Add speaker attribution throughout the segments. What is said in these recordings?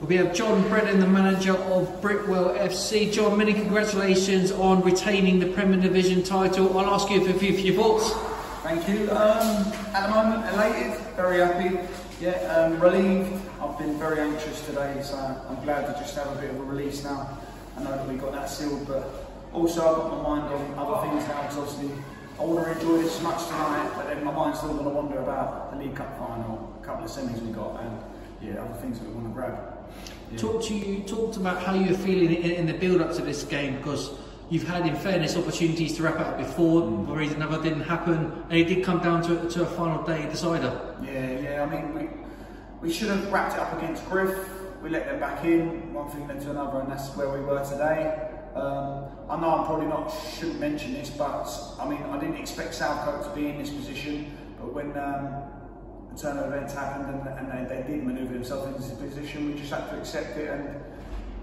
Speaker 1: We have John Brennan, the manager of Britwell FC. John, many congratulations on retaining the Premier Division title. I'll ask you for a few, few thoughts.
Speaker 2: Thank you. Um, at the moment, elated, very happy. Yeah, um, relieved. I've been very anxious today, so I'm glad to just have a bit of a release now. I know that we got that sealed, but also I've got my mind on other things now because obviously I want to enjoy this much tonight, but then my mind's still going to wander about the League Cup final, a couple of semis we got, and yeah, other things that we want to grab.
Speaker 1: Yeah. Talk to you talked about how you were feeling in, in the build up to this game because you've had, in fairness, opportunities to wrap it up before. Mm. For reason another didn't happen, and it did come down to, to a final day decider.
Speaker 2: Yeah, yeah. I mean, we we should have wrapped it up against Griff. We let them back in, one thing led to another, and that's where we were today. Um, I know I'm probably not shouldn't mention this, but I mean I didn't expect Southcote to be in this position, but when um, the turn of events happened and, and they, they, themselves into this position, we just had to accept it and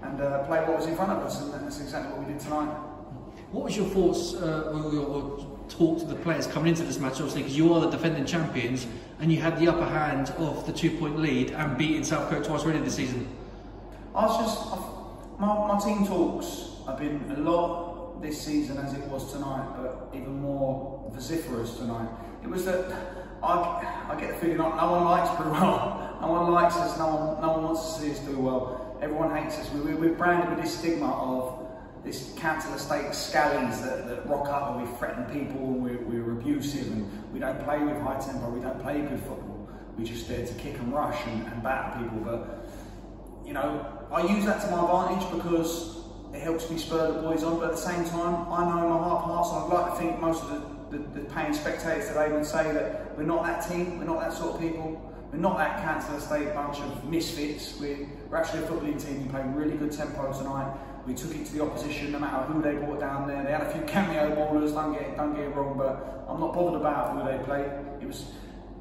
Speaker 2: and uh, play what was in front of us, and that's exactly what we did tonight.
Speaker 1: What was your thoughts uh, or, or talk to the players coming into this match, obviously, because you are the defending champions and you had the upper hand of the two-point lead and beating South Southcote twice already this season?
Speaker 2: I was just, I've, my, my team talks have been a lot this season as it was tonight, but even more vociferous tonight. It was that I, I get the feeling like no one likes well. No one likes us, no one, no one wants to see us do well. Everyone hates us. We, we're branded with this stigma of this council estate scallies that, that rock up and we threaten people and we're, we're abusive and we don't play with high tempo, we don't play good football. We're just there to kick and rush and, and batter people. But, you know, I use that to my advantage because it helps me spur the boys on, but at the same time, I know in my heart of hearts, I'd like to think most of the, the, the paying spectators today would say that we're not that team, we're not that sort of people, we're not that council estate bunch of misfits, we're, we're actually a footballing team. Who played really good tempo tonight, we took it to the opposition no matter who they brought down there, they had a few cameo bowlers, don't get, don't get it wrong, but I'm not bothered about who they played, it was,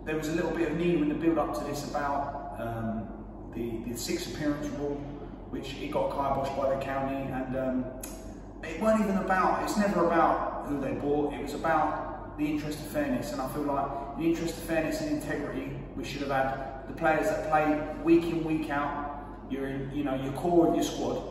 Speaker 2: there was a little bit of need in the build up to this about um, the, the six appearance rule, which it got kiboshed by the county, and um, it weren't even about, it's never about who they bought, it was about the interest of fairness, and I feel like in the interest of fairness and integrity, we should have had the players that play week in, week out, you're in, you know, your core of your squad,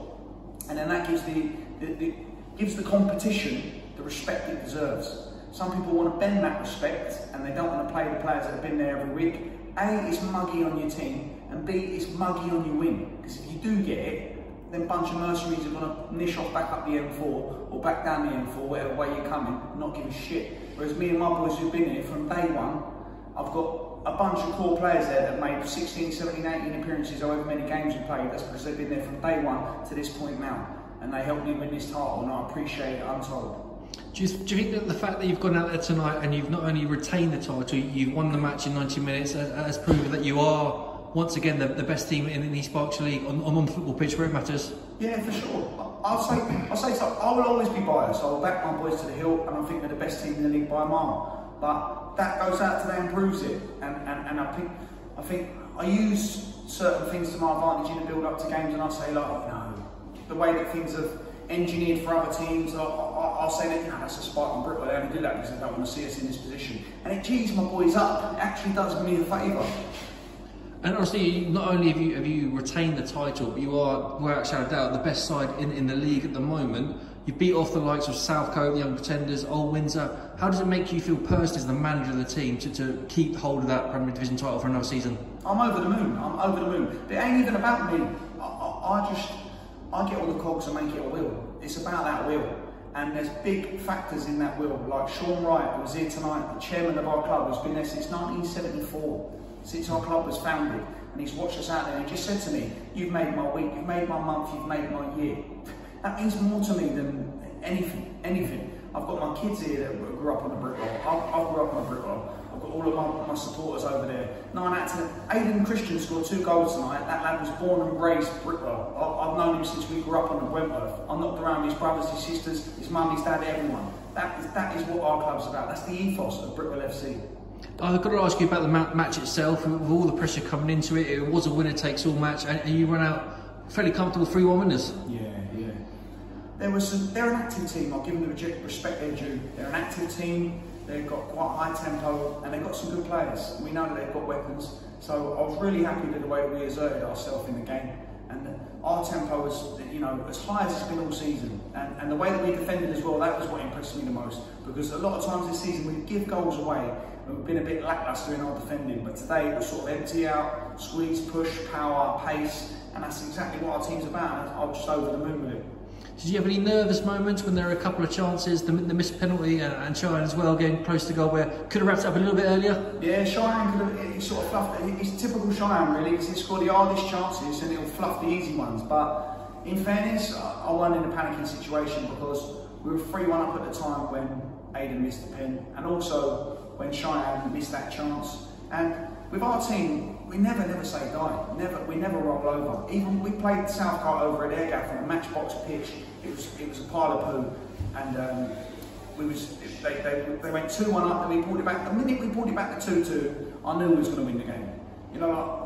Speaker 2: and then that gives the, the, the gives the competition the respect it deserves. Some people want to bend that respect and they don't want to play the players that have been there every week. A, it's muggy on your team, and B, it's muggy on your win. Because if you do get it, then bunch of mercenaries are going to nish off back up the M4 or back down the M4, whatever way you're coming, not give a shit. Whereas me and my boys who've been here from day one, I've got a bunch of core players there that made 16, 17, 18 appearances, however many games we played. That's because they've been there from day one to this point now. And they helped me win this title, and I appreciate it untold.
Speaker 1: Do you, do you, think that the fact that you've gone out there tonight and you've not only retained the title, you've won the match in 90 minutes, has, proven that you are once again the, the best team in the East Berkshire League on, on the football pitch where it matters?
Speaker 2: Yeah, for sure. I'll say, I'll say so. I will always be biased. I will back my boys to the hill, and I think they're the best team in the league by a mile. But that goes out today and proves it. And, and, and I think I think I use certain things to my advantage in the build up to games, and I say like, know, the way that things have engineered for other teams, I'll, I'll, I'll say that, you know, that's a spike on Britwell. They only do that because they don't want to see us in this position. And it cheers my boys up. It actually does me a favour.
Speaker 1: And honestly, not only have you have you retained the title, but you are, without shadow of doubt, the best side in, in the league at the moment. You beat off the likes of Southcote, the Young Pretenders, Old Windsor. How does it make you feel personally as the manager of the team to, to keep hold of that Premier Division title for another season?
Speaker 2: I'm over the moon. I'm over the moon. It ain't even about me. I, I, I just I get all the cogs and make it a will. It's about that will. And there's big factors in that will, like Sean Wright, who was here tonight, the chairman of our club, who's been there since 1974 since our club was founded and he's watched us out there and he just said to me, you've made my week, you've made my month, you've made my year. That means more to me than anything, anything. I've got my kids here that grew up on a Britwell. I, grew up on the Britwell. I've got all of my, my supporters over there. Nine out of Aidan Christian scored two goals tonight. That lad was born and raised Britwell. I, I've known him since we grew up on the Wentworth. I'm knocked around his brothers, his sisters, his mum, his dad, everyone. That is, that is what our club's about. That's the ethos of Britwell FC.
Speaker 1: I've got to ask you about the match itself. With all the pressure coming into it, it was a winner-takes-all match, and you ran out fairly comfortable 3-1 winners.
Speaker 2: Yeah, yeah. There was some, they're an active team. I'll give them the respect they're due. They're an active team. They've got quite high tempo, and they've got some good players. We know that they've got weapons. So I was really happy with the way we exerted ourselves in the game. And our tempo was, you know, as high as it's been all season. And, and the way that we defended as well, that was what impressed me the most. Because a lot of times this season we give goals away we've been a bit lacklustre in our defending. But today it was sort of empty out, squeeze, push, power, pace. And that's exactly what our team's about. And I was just over the moon with it.
Speaker 1: Did you have any nervous moments when there were a couple of chances, the, the missed penalty uh, and, and Cheyenne as well, getting close to goal, where could have wrapped up a little bit earlier?
Speaker 2: Yeah, Cheyenne could have, he sort of fluffed. It's typical Cheyenne really, because he scored the hardest chances and he'll fluff the easy ones. But in fairness, I, wasn't in a panicking situation because we were 3 1 up at the time when Aiden missed the pin and also when Cheyenne missed that chance. And with our team, we never, never say die. Never, we never roll over. Even we played South Southcote over at Airgaff on a matchbox pitch. It was, it was a pile of poo, and um, we was they, they, they went two one up, and we pulled it back. The minute we pulled it back to two two, I knew we was going to win the game. You know,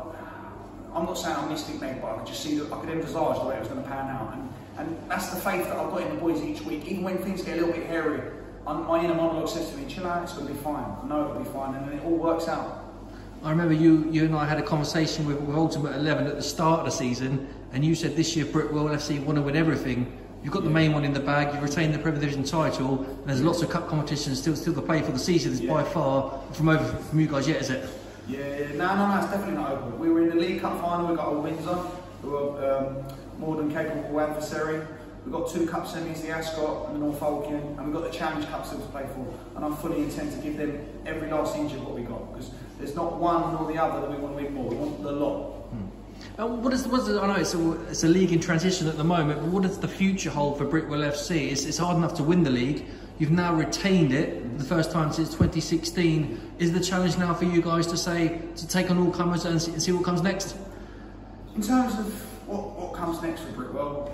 Speaker 2: I'm not saying I'm mystic, mate, but I could just see that I could envisage the way it was going to pan out, and and that's the faith that I've got in the boys each week. Even when things get a little bit hairy, my inner monologue says to me, "Chill out, it's going to be fine. I know it'll be fine," and then it all works out.
Speaker 1: I remember you, you and I had a conversation with, with Ultimate 11 at the start of the season, and you said this year Britwell FC want to win everything. You've got the main one in the bag, you've retained the Premier Division title, and there's lots of cup competitions still still to play for the season. It's yeah. by far from over from you guys yet, is it?
Speaker 2: Yeah, no, no, no, it's definitely not over. We were in the League Cup final, we got a Windsor, who are um, more than capable adversary. We've got two cup semis, the Ascot and the Norfolkian, and we've got the Challenge Cup still to play for. And I fully intend to give them every last inch of what we got because there's not one nor the other that we want to win more. We want the lot.
Speaker 1: Hmm. And what is, what is I know it's a, it's a league in transition at the moment, but what does the future hold for Britwell FC? It's, it's hard enough to win the league. You've now retained it the first time since 2016. Is the challenge now for you guys to say to take on all comers and see, what comes next?
Speaker 2: In terms of what, what comes next for Britwell,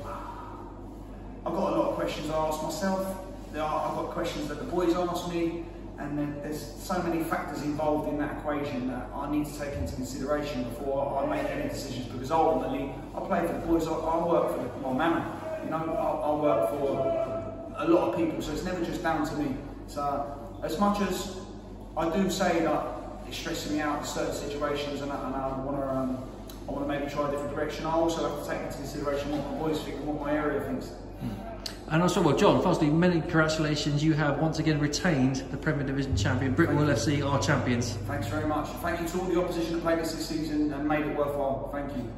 Speaker 2: I've got a lot of questions I ask myself. There are, I've got questions that the boys ask me, and there's so many factors involved in that equation that I need to take into consideration before I make any decisions. Because ultimately, I play for the boys. I, I work for my mama. You know, I, I work for a lot of people, so it's never just down to me. So as much as I do say that it's stressing me out in certain situations, and, I, and I want to. Um, I want to maybe try a different direction. I also have to take into consideration what my boys think and what my area thinks.
Speaker 1: And also, well, John, firstly, many congratulations. You have once again retained the Premier Division champion. Britwell FC are champions.
Speaker 2: Thanks very much. Thank you to all the opposition that played us this season and made it worthwhile. Thank you.